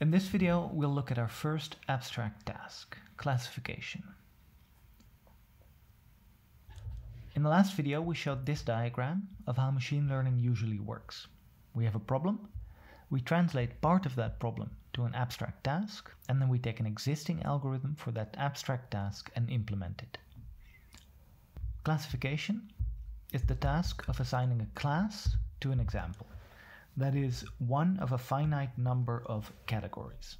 In this video, we'll look at our first abstract task, classification. In the last video, we showed this diagram of how machine learning usually works. We have a problem, we translate part of that problem to an abstract task, and then we take an existing algorithm for that abstract task and implement it. Classification is the task of assigning a class to an example. That is one of a finite number of categories.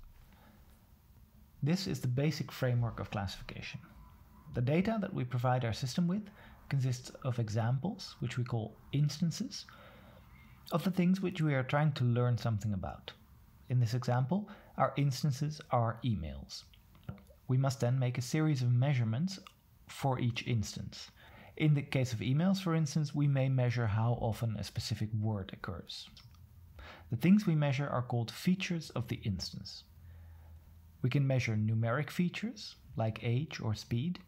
This is the basic framework of classification. The data that we provide our system with consists of examples, which we call instances, of the things which we are trying to learn something about. In this example, our instances are emails. We must then make a series of measurements for each instance. In the case of emails, for instance, we may measure how often a specific word occurs. The things we measure are called features of the instance. We can measure numeric features, like age or speed,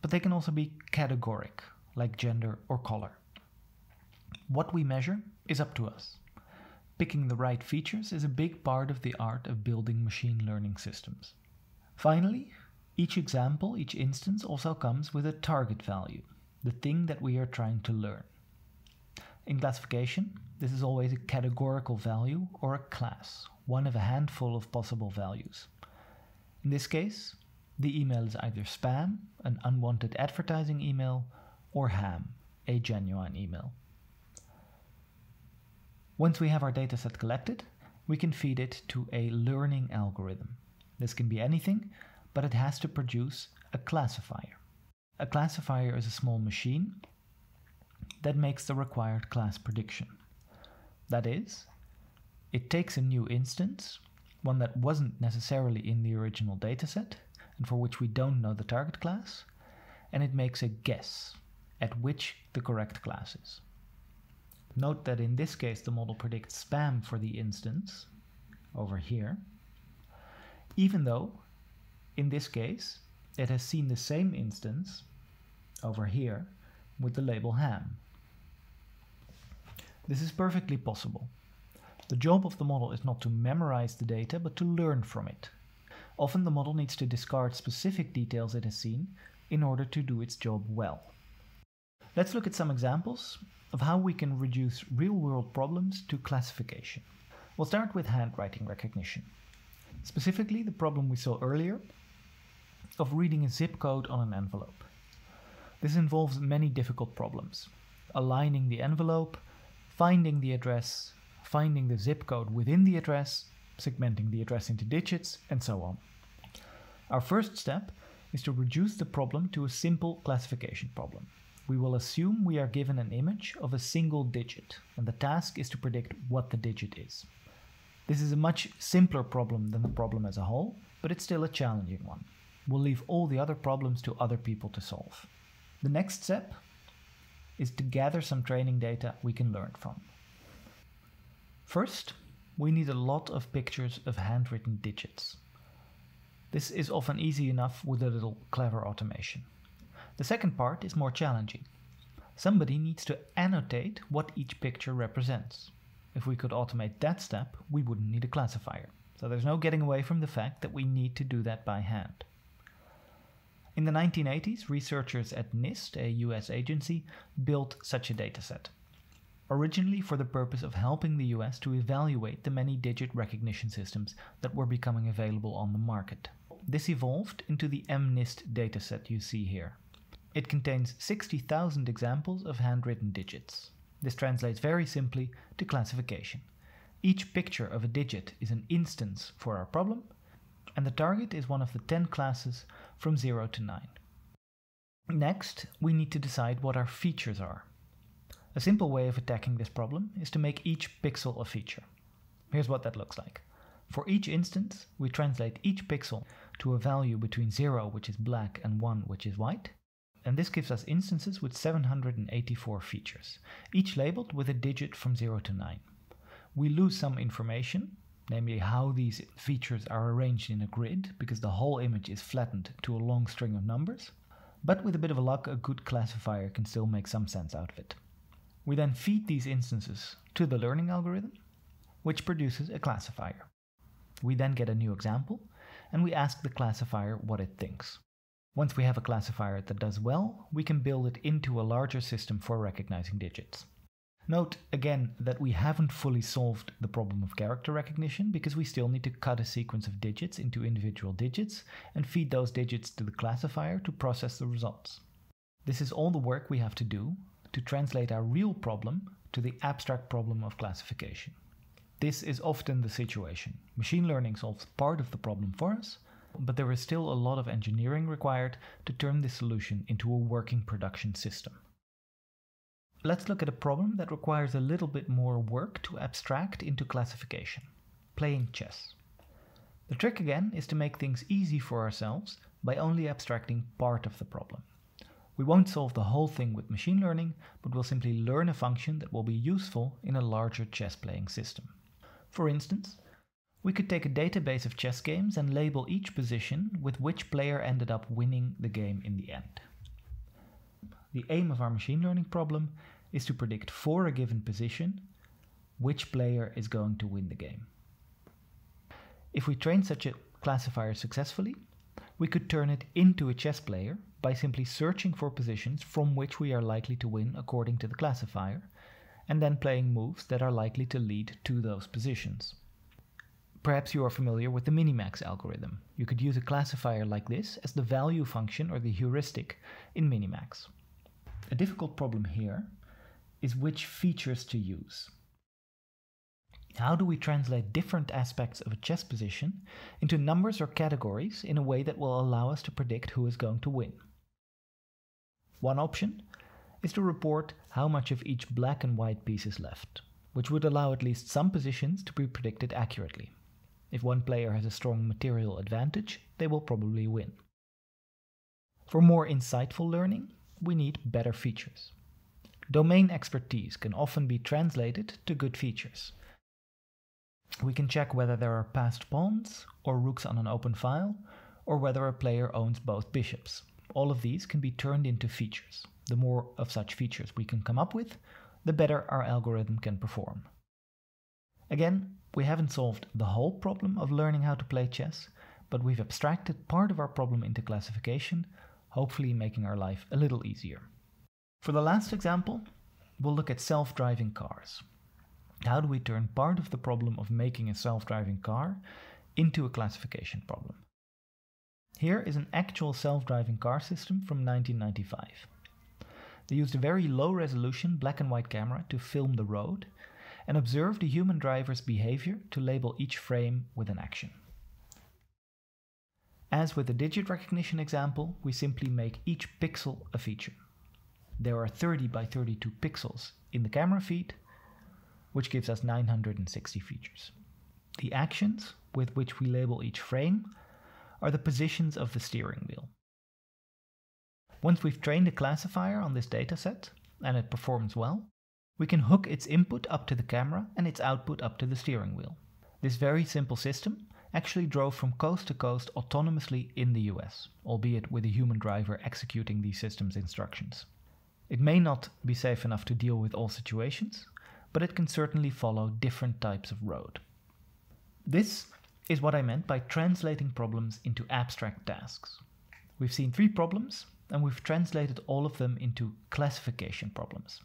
but they can also be categoric, like gender or color. What we measure is up to us. Picking the right features is a big part of the art of building machine learning systems. Finally, each example, each instance also comes with a target value, the thing that we are trying to learn. In classification, this is always a categorical value or a class, one of a handful of possible values. In this case, the email is either spam, an unwanted advertising email, or ham, a genuine email. Once we have our dataset collected, we can feed it to a learning algorithm. This can be anything, but it has to produce a classifier. A classifier is a small machine that makes the required class prediction. That is, it takes a new instance, one that wasn't necessarily in the original dataset, and for which we don't know the target class, and it makes a guess at which the correct class is. Note that in this case the model predicts spam for the instance, over here, even though in this case it has seen the same instance, over here, with the label ham. This is perfectly possible. The job of the model is not to memorize the data, but to learn from it. Often the model needs to discard specific details it has seen in order to do its job well. Let's look at some examples of how we can reduce real-world problems to classification. We'll start with handwriting recognition. Specifically, the problem we saw earlier of reading a zip code on an envelope. This involves many difficult problems. Aligning the envelope, finding the address, finding the zip code within the address, segmenting the address into digits, and so on. Our first step is to reduce the problem to a simple classification problem we will assume we are given an image of a single digit, and the task is to predict what the digit is. This is a much simpler problem than the problem as a whole, but it's still a challenging one. We'll leave all the other problems to other people to solve. The next step is to gather some training data we can learn from. First, we need a lot of pictures of handwritten digits. This is often easy enough with a little clever automation. The second part is more challenging. Somebody needs to annotate what each picture represents. If we could automate that step, we wouldn't need a classifier. So there's no getting away from the fact that we need to do that by hand. In the 1980s, researchers at NIST, a US agency, built such a dataset. Originally for the purpose of helping the US to evaluate the many digit recognition systems that were becoming available on the market. This evolved into the MNIST dataset you see here. It contains 60,000 examples of handwritten digits. This translates very simply to classification. Each picture of a digit is an instance for our problem, and the target is one of the 10 classes from 0 to 9. Next, we need to decide what our features are. A simple way of attacking this problem is to make each pixel a feature. Here's what that looks like. For each instance, we translate each pixel to a value between 0, which is black, and 1, which is white, and this gives us instances with 784 features, each labeled with a digit from 0 to 9. We lose some information, namely how these features are arranged in a grid, because the whole image is flattened to a long string of numbers, but with a bit of luck a good classifier can still make some sense out of it. We then feed these instances to the learning algorithm, which produces a classifier. We then get a new example, and we ask the classifier what it thinks. Once we have a classifier that does well, we can build it into a larger system for recognizing digits. Note again that we haven't fully solved the problem of character recognition because we still need to cut a sequence of digits into individual digits and feed those digits to the classifier to process the results. This is all the work we have to do to translate our real problem to the abstract problem of classification. This is often the situation. Machine learning solves part of the problem for us, but there is still a lot of engineering required to turn this solution into a working production system. Let's look at a problem that requires a little bit more work to abstract into classification playing chess. The trick again is to make things easy for ourselves by only abstracting part of the problem. We won't solve the whole thing with machine learning, but we'll simply learn a function that will be useful in a larger chess playing system. For instance, we could take a database of chess games and label each position with which player ended up winning the game in the end. The aim of our machine learning problem is to predict for a given position which player is going to win the game. If we train such a classifier successfully, we could turn it into a chess player by simply searching for positions from which we are likely to win according to the classifier, and then playing moves that are likely to lead to those positions. Perhaps you are familiar with the Minimax algorithm. You could use a classifier like this as the value function or the heuristic in Minimax. A difficult problem here is which features to use. How do we translate different aspects of a chess position into numbers or categories in a way that will allow us to predict who is going to win? One option is to report how much of each black and white piece is left, which would allow at least some positions to be predicted accurately. If one player has a strong material advantage, they will probably win. For more insightful learning, we need better features. Domain expertise can often be translated to good features. We can check whether there are passed pawns or rooks on an open file, or whether a player owns both bishops. All of these can be turned into features. The more of such features we can come up with, the better our algorithm can perform. Again, we haven't solved the whole problem of learning how to play chess, but we've abstracted part of our problem into classification, hopefully making our life a little easier. For the last example, we'll look at self-driving cars. How do we turn part of the problem of making a self-driving car into a classification problem? Here is an actual self-driving car system from 1995. They used a very low-resolution black and white camera to film the road and observe the human driver's behavior to label each frame with an action. As with the digit recognition example, we simply make each pixel a feature. There are 30 by 32 pixels in the camera feed, which gives us 960 features. The actions with which we label each frame are the positions of the steering wheel. Once we've trained a classifier on this dataset and it performs well, we can hook its input up to the camera and its output up to the steering wheel. This very simple system actually drove from coast to coast autonomously in the US, albeit with a human driver executing these systems' instructions. It may not be safe enough to deal with all situations, but it can certainly follow different types of road. This is what I meant by translating problems into abstract tasks. We've seen three problems, and we've translated all of them into classification problems.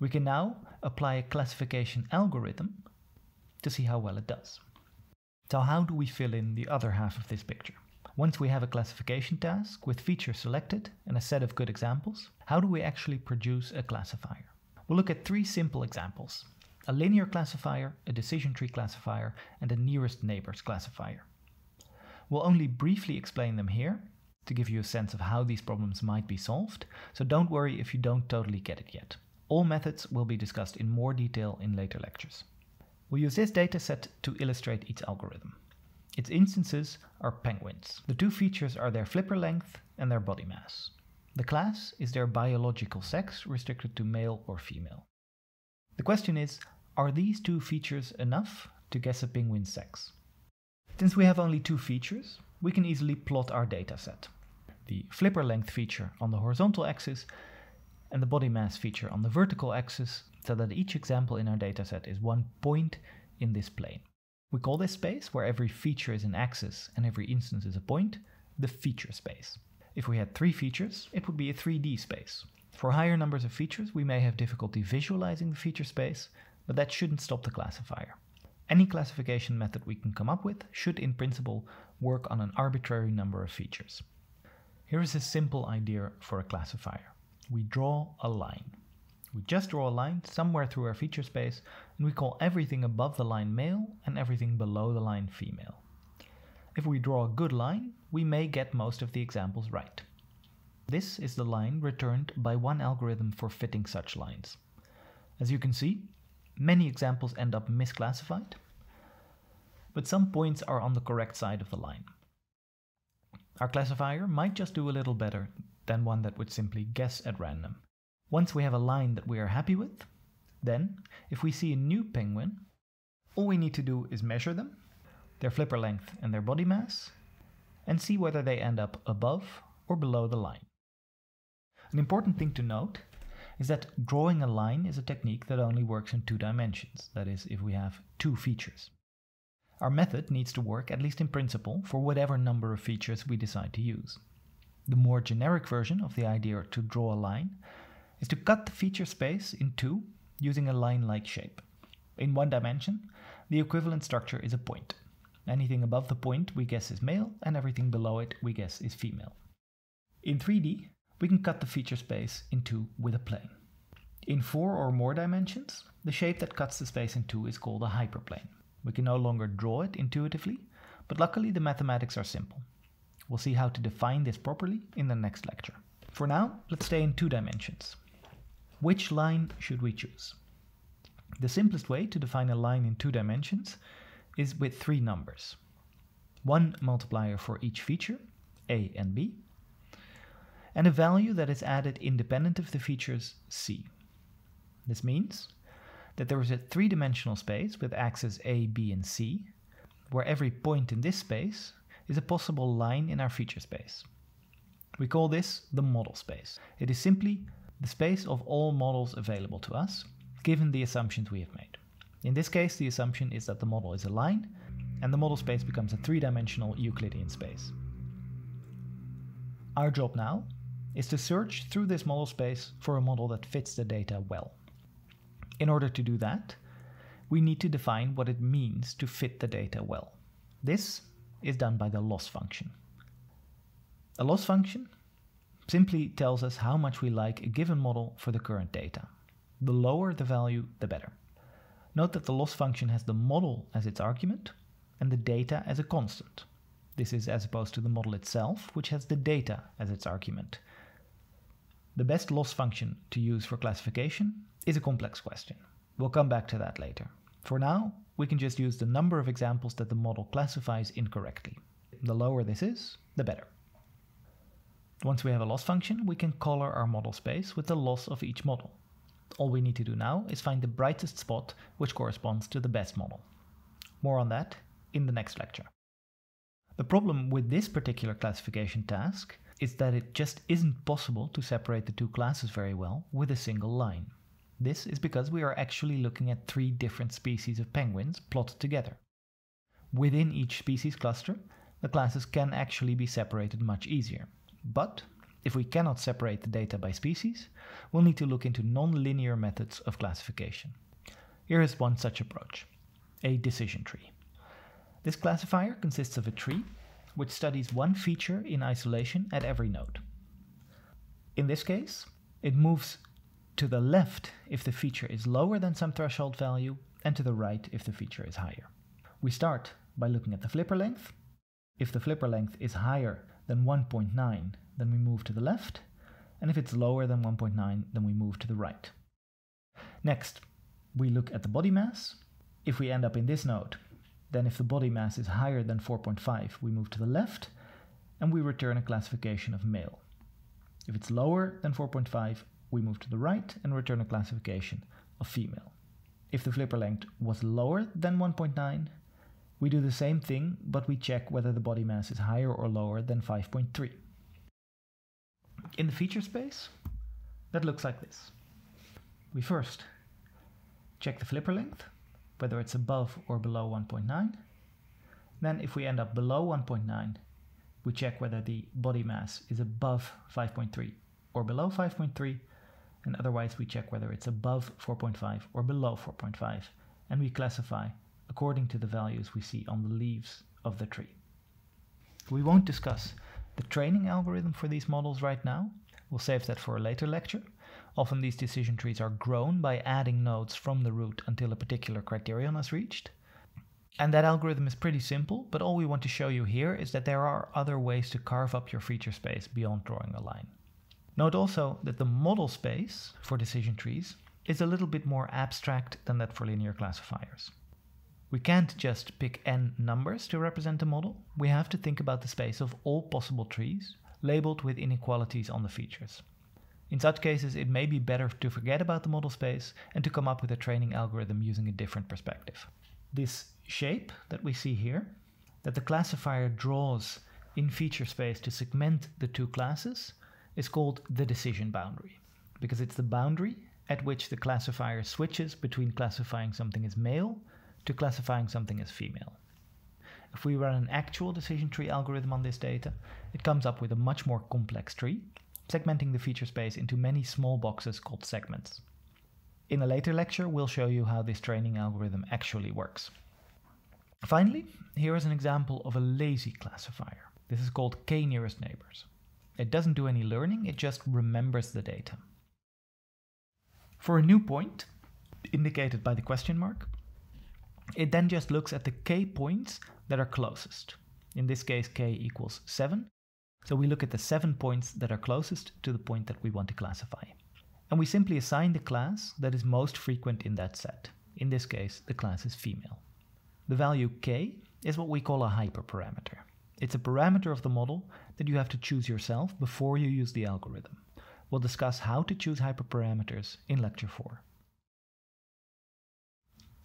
We can now apply a classification algorithm to see how well it does. So how do we fill in the other half of this picture? Once we have a classification task with features selected and a set of good examples, how do we actually produce a classifier? We'll look at three simple examples. A linear classifier, a decision tree classifier, and a nearest neighbors classifier. We'll only briefly explain them here to give you a sense of how these problems might be solved, so don't worry if you don't totally get it yet. All methods will be discussed in more detail in later lectures. We'll use this dataset to illustrate each algorithm. Its instances are penguins. The two features are their flipper length and their body mass. The class is their biological sex restricted to male or female. The question is, are these two features enough to guess a penguin's sex? Since we have only two features, we can easily plot our dataset. The flipper length feature on the horizontal axis and the body mass feature on the vertical axis so that each example in our dataset is one point in this plane. We call this space, where every feature is an axis and every instance is a point, the feature space. If we had three features, it would be a 3D space. For higher numbers of features, we may have difficulty visualizing the feature space, but that shouldn't stop the classifier. Any classification method we can come up with should in principle work on an arbitrary number of features. Here is a simple idea for a classifier. We draw a line. We just draw a line somewhere through our feature space and we call everything above the line male and everything below the line female. If we draw a good line, we may get most of the examples right. This is the line returned by one algorithm for fitting such lines. As you can see, many examples end up misclassified, but some points are on the correct side of the line. Our classifier might just do a little better than one that would simply guess at random. Once we have a line that we are happy with, then, if we see a new penguin, all we need to do is measure them, their flipper length and their body mass, and see whether they end up above or below the line. An important thing to note is that drawing a line is a technique that only works in two dimensions, that is, if we have two features. Our method needs to work, at least in principle, for whatever number of features we decide to use. The more generic version of the idea to draw a line is to cut the feature space in two using a line-like shape. In one dimension, the equivalent structure is a point. Anything above the point we guess is male, and everything below it we guess is female. In 3D, we can cut the feature space in two with a plane. In four or more dimensions, the shape that cuts the space in two is called a hyperplane. We can no longer draw it intuitively, but luckily the mathematics are simple. We'll see how to define this properly in the next lecture. For now, let's stay in two dimensions. Which line should we choose? The simplest way to define a line in two dimensions is with three numbers. One multiplier for each feature, a and b, and a value that is added independent of the features C. This means that there is a three-dimensional space with axes A, B, and C, where every point in this space is a possible line in our feature space. We call this the model space. It is simply the space of all models available to us, given the assumptions we have made. In this case, the assumption is that the model is a line, and the model space becomes a three-dimensional Euclidean space. Our job now is to search through this model space for a model that fits the data well. In order to do that, we need to define what it means to fit the data well. This is done by the loss function. A loss function simply tells us how much we like a given model for the current data. The lower the value, the better. Note that the loss function has the model as its argument and the data as a constant. This is as opposed to the model itself, which has the data as its argument. The best loss function to use for classification is a complex question. We'll come back to that later. For now, we can just use the number of examples that the model classifies incorrectly. The lower this is, the better. Once we have a loss function, we can color our model space with the loss of each model. All we need to do now is find the brightest spot which corresponds to the best model. More on that in the next lecture. The problem with this particular classification task is that it just isn't possible to separate the two classes very well with a single line. This is because we are actually looking at three different species of penguins plotted together. Within each species cluster, the classes can actually be separated much easier. But if we cannot separate the data by species, we'll need to look into non-linear methods of classification. Here is one such approach, a decision tree. This classifier consists of a tree which studies one feature in isolation at every node. In this case, it moves to the left if the feature is lower than some threshold value and to the right if the feature is higher. We start by looking at the flipper length. If the flipper length is higher than 1.9, then we move to the left, and if it's lower than 1.9, then we move to the right. Next, we look at the body mass. If we end up in this node, then if the body mass is higher than 4.5, we move to the left and we return a classification of male. If it's lower than 4.5, we move to the right and return a classification of female. If the flipper length was lower than 1.9, we do the same thing, but we check whether the body mass is higher or lower than 5.3. In the feature space, that looks like this. We first check the flipper length, whether it's above or below 1.9. Then if we end up below 1.9, we check whether the body mass is above 5.3 or below 5.3, and otherwise we check whether it's above 4.5 or below 4.5, and we classify according to the values we see on the leaves of the tree. We won't discuss the training algorithm for these models right now. We'll save that for a later lecture. Often these decision trees are grown by adding nodes from the root until a particular criterion is reached. And that algorithm is pretty simple, but all we want to show you here is that there are other ways to carve up your feature space beyond drawing a line. Note also that the model space for decision trees is a little bit more abstract than that for linear classifiers. We can't just pick n numbers to represent a model, we have to think about the space of all possible trees, labeled with inequalities on the features. In such cases, it may be better to forget about the model space and to come up with a training algorithm using a different perspective. This shape that we see here, that the classifier draws in feature space to segment the two classes, is called the decision boundary, because it's the boundary at which the classifier switches between classifying something as male to classifying something as female. If we run an actual decision tree algorithm on this data, it comes up with a much more complex tree, segmenting the feature space into many small boxes called segments. In a later lecture, we'll show you how this training algorithm actually works. Finally, here is an example of a lazy classifier. This is called k-nearest neighbors. It doesn't do any learning, it just remembers the data. For a new point, indicated by the question mark, it then just looks at the k points that are closest. In this case, k equals 7. So we look at the 7 points that are closest to the point that we want to classify. And we simply assign the class that is most frequent in that set. In this case, the class is female. The value k is what we call a hyperparameter. It's a parameter of the model that you have to choose yourself before you use the algorithm. We'll discuss how to choose hyperparameters in lecture 4.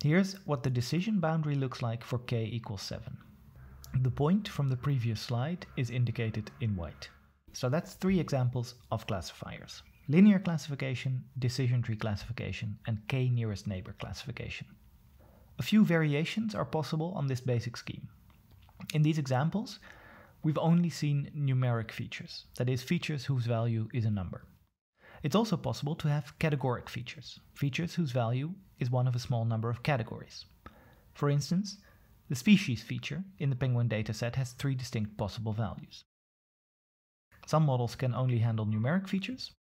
Here's what the decision boundary looks like for k equals 7. The point from the previous slide is indicated in white. So that's three examples of classifiers. Linear classification, decision tree classification, and k-nearest neighbor classification. A few variations are possible on this basic scheme. In these examples, we've only seen numeric features, that is, features whose value is a number. It's also possible to have categoric features, features whose value is one of a small number of categories. For instance, the species feature in the penguin dataset has three distinct possible values. Some models can only handle numeric features,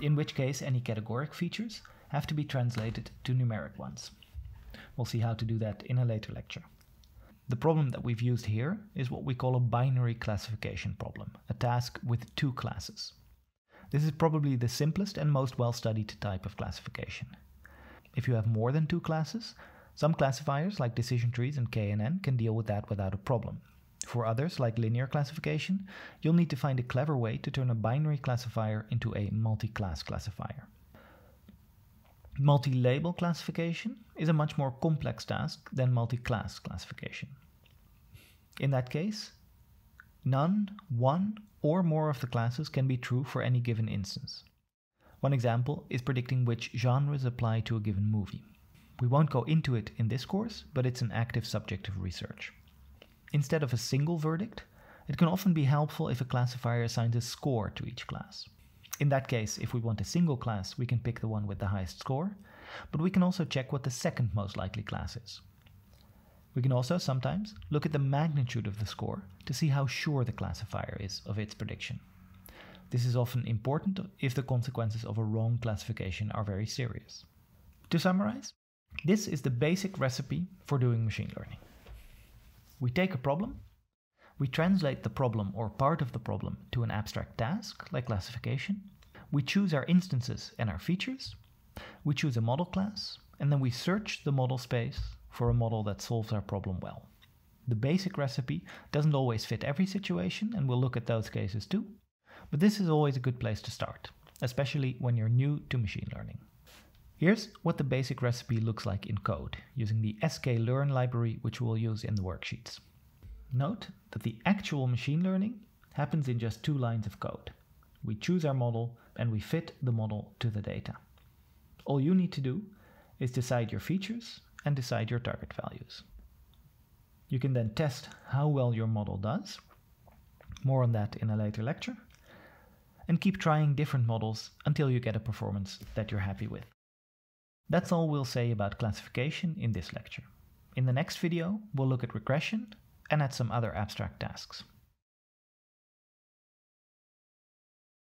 in which case any categoric features have to be translated to numeric ones. We'll see how to do that in a later lecture. The problem that we've used here is what we call a binary classification problem, a task with two classes. This is probably the simplest and most well-studied type of classification. If you have more than two classes, some classifiers like decision trees and KNN can deal with that without a problem. For others, like linear classification, you'll need to find a clever way to turn a binary classifier into a multi-class classifier. Multi-label classification is a much more complex task than multi-class classification. In that case, none, one, or more of the classes can be true for any given instance. One example is predicting which genres apply to a given movie. We won't go into it in this course, but it's an active subject of research. Instead of a single verdict, it can often be helpful if a classifier assigns a score to each class. In that case, if we want a single class, we can pick the one with the highest score, but we can also check what the second most likely class is. We can also sometimes look at the magnitude of the score to see how sure the classifier is of its prediction. This is often important if the consequences of a wrong classification are very serious. To summarize, this is the basic recipe for doing machine learning. We take a problem, we translate the problem or part of the problem to an abstract task, like classification, we choose our instances and our features, we choose a model class, and then we search the model space for a model that solves our problem well. The basic recipe doesn't always fit every situation, and we'll look at those cases too, but this is always a good place to start, especially when you're new to machine learning. Here's what the basic recipe looks like in code, using the sklearn library which we'll use in the worksheets. Note that the actual machine learning happens in just two lines of code. We choose our model and we fit the model to the data. All you need to do is decide your features and decide your target values. You can then test how well your model does. More on that in a later lecture. And keep trying different models until you get a performance that you're happy with. That's all we'll say about classification in this lecture. In the next video, we'll look at regression and at some other abstract tasks.